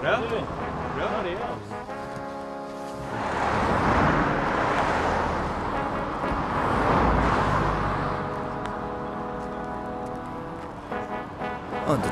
Really? Really? 그래요?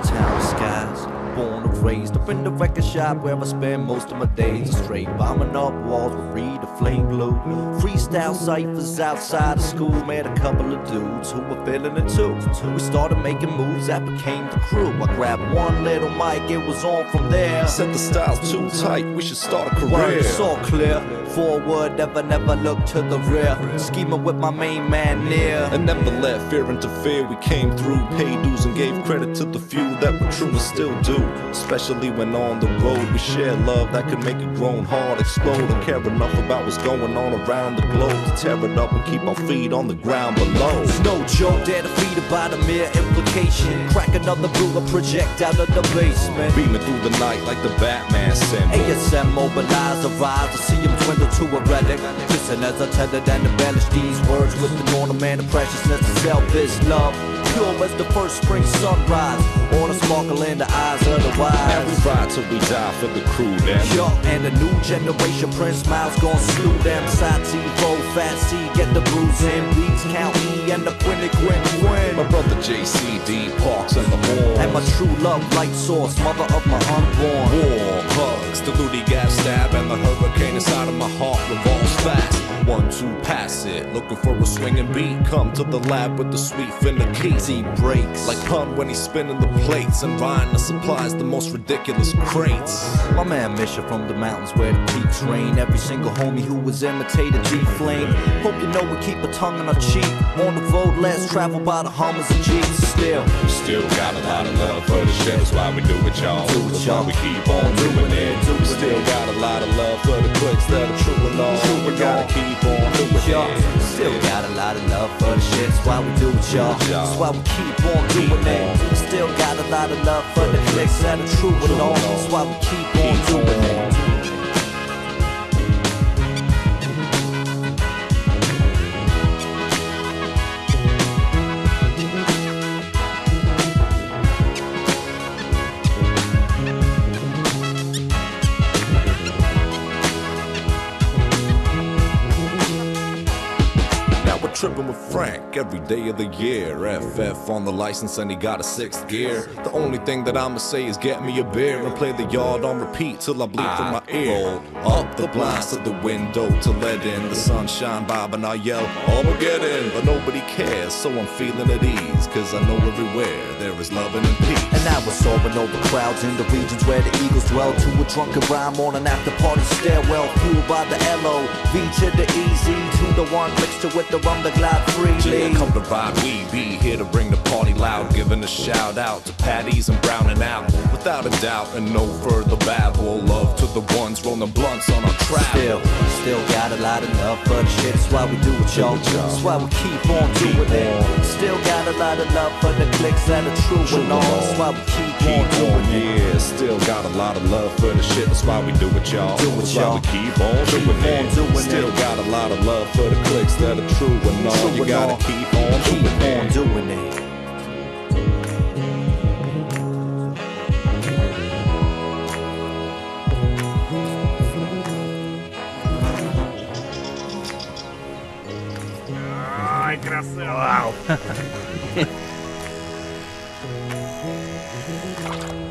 town skies. Born and raised up in the record shop where I spend most of my days. Straight bombing up walls with read the flame glue. Freestyle ciphers outside of school. Met a couple of dudes who were feeling it too. We started making moves that became the crew. I grabbed one little mic, it was on from there. Said the style's too tight, we should start a Word, career. it's all clear. Forward, never, never look to the rear. Scheming with my main man near. And never let fear interfere. We came through, paid dues, and gave credit to the few that were true and still do. Especially when on the road, we share love that could make a grown heart explode. And care enough about what's going on around the globe to tear it up and keep our feet on the ground below. It's no joke, they're defeated by the mere implication. Crack another a project out of the basement. Beaming through the night like the Batman symbol. ASM mobilize, arise, I see him dwindle to a relic. Listen as I it and embellish these words with the ornament of preciousness and selfish love. Pure as the first spring sunrise, or the sparkle in the eyes of the And wise. we ride till we die for the crew, then. Yo, and the new generation Prince Miles gon' slew them. Side T, Bo, Fat C, get the bruise in. Beats count E and the Quinny Quinn My brother JCD Parks and the horns. And my true love, light source, mother of my unborn. War, hugs, the Ludi gas stab, and the hurricane inside of my heart revolves fast. One, two, pass it. Looking for a swinging beat. Come to the lab with the sweet finna key. Easy breaks. Like pun when he's spinning the plates and that supplies the most ridiculous crates. My man Misha from the mountains where the peaks rain. Every single homie who was imitated G Flame. Hope you know we keep a tongue in our cheek. On the road, less travel by the Hummers and Jeeps. Still, Still got a lot of love for the shit. That's why we do it, y'all. Do it, Y'all. we keep on doing it. Do We it. still got a lot of love for the clicks that are true and all. True We gotta keep on doing it. Still got a lot of love for the shit. That's why we do it, y'all. It. That's why we keep on doing it. Still got a lot of love for the clicks that are true and all. That's why we keep on doing it. Now we're tripping with Frank every day of the year. FF on the license and he got a sixth gear. The only thing that I'ma say is get me a beer and play the yard on repeat till I bleed from my ear. Roll Up the blinds to the window to let in the sunshine, Bob and I yell, oh, Armageddon, but nobody cares, so I'm feeling at ease. Cause I know everywhere there is loving and peace. And now we're soaring over crowds in the regions where the eagles dwell To a drunken rhyme on an after party stairwell Fueled by the LO, L-O-V to the easy To the one mixture with the to glide freely Yeah, come to ride, we be here to bring the party loud, giving a shout out to Patties and Browning out. Without a doubt, and no further babble, love to the ones rolling blunts on our Still, travel. still got a lot of love for the shit That's why we do it, y'all That's why we keep on doing it Still got a lot of love for the clicks that are true and all That's why we keep on doing on, it yeah, still got a lot of love for the shit. That's why we do it, y'all. Do it, That's why y'all. we keep on Keep doing on it. doing still it. got a lot of love for the clicks that are true and all. True you and gotta all. keep on Keep doing on it. doing it Ай, красава! Вау!